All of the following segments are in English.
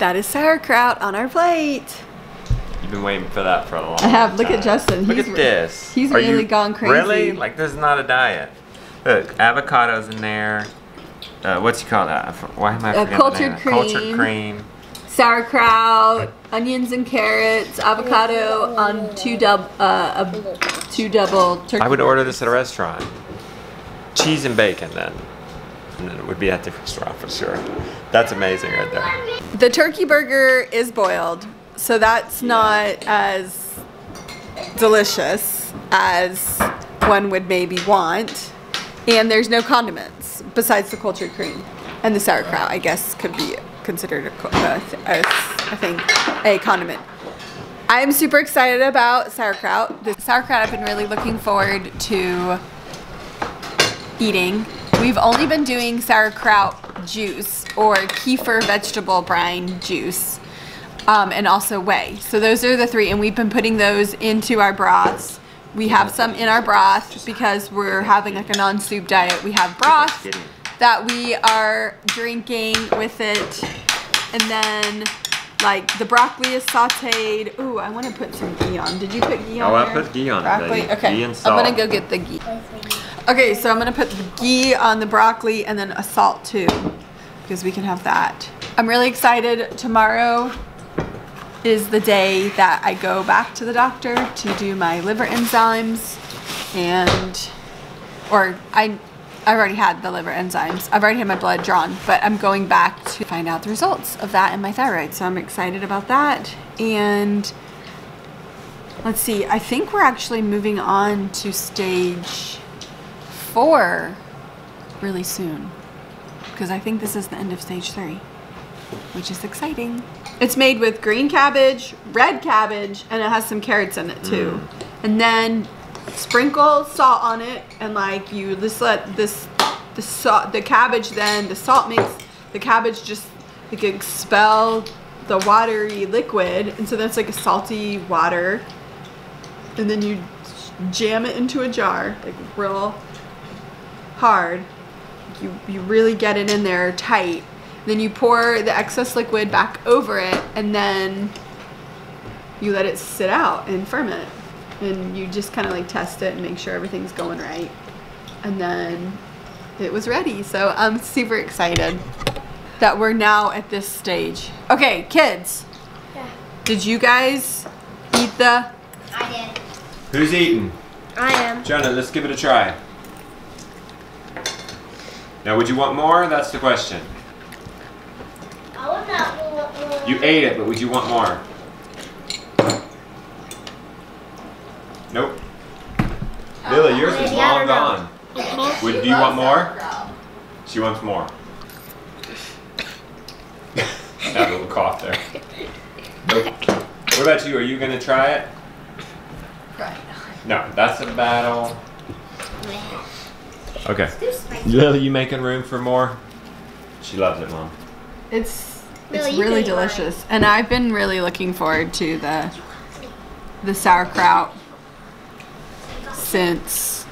That is sauerkraut on our plate. You've been waiting for that for a long time. I have. Look time. at Justin. Look He's at this. he's Are really gone crazy. Really? Like this is not a diet. Look, avocados in there. Uh, what's you call that? Why am I Uh, cultured cream. Cultured cream. Sauerkraut, onions and carrots, avocado on two dub uh, a two double turkey. I would order this at a restaurant. Cheese and bacon then. And it would be at the restaurant for sure. That's amazing right there. The turkey burger is boiled, so that's not as delicious as one would maybe want. And there's no condiments besides the cultured cream. And the sauerkraut, I guess, could be considered a, a, a, I think, a condiment. I'm super excited about sauerkraut. The sauerkraut I've been really looking forward to eating. We've only been doing sauerkraut juice or kefir vegetable brine juice um, and also whey. So those are the three and we've been putting those into our broths. We have some in our broth because we're having like a non-soup diet. We have broth that we are drinking with it and then like the broccoli is sauteed. Ooh, I want to put some ghee on. Did you put ghee on Oh, I put ghee on it, Broccoli? baby. Okay. I'm gonna go get the ghee. Okay, so I'm gonna put the ghee on the broccoli and then a salt too, because we can have that. I'm really excited. Tomorrow is the day that I go back to the doctor to do my liver enzymes and, or I, I've already had the liver enzymes. I've already had my blood drawn, but I'm going back to find out the results of that and my thyroid. So I'm excited about that. And let's see, I think we're actually moving on to stage four really soon because I think this is the end of stage three, which is exciting. It's made with green cabbage, red cabbage, and it has some carrots in it too. Mm. And then sprinkle salt on it, and like you just let this the salt, the cabbage, then the salt makes the cabbage just like expel the watery liquid, and so that's like a salty water. And then you jam it into a jar, like real hard. You, you really get it in there tight. Then you pour the excess liquid back over it and then you let it sit out and ferment. And you just kind of like test it and make sure everything's going right. And then it was ready. So I'm super excited that we're now at this stage. Okay, kids, Yeah, did you guys eat the I did. Who's eating? I am. Jonah, let's give it a try. Now, would you want more? That's the question. I want that. You ate it, but would you want more? Nope. Lily, yours is oh, Maybe, long don't know. gone. Would do you want more? She wants more. Had a little cough there. Nope. What about you? Are you gonna try it? Right. No, that's a battle. Okay. Lily, you making room for more? She loves it, mom. It's it's you really can eat mine. delicious, and I've been really looking forward to the the sauerkraut since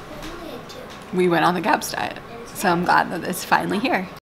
we went on the GAPS diet. So I'm glad that it's finally here.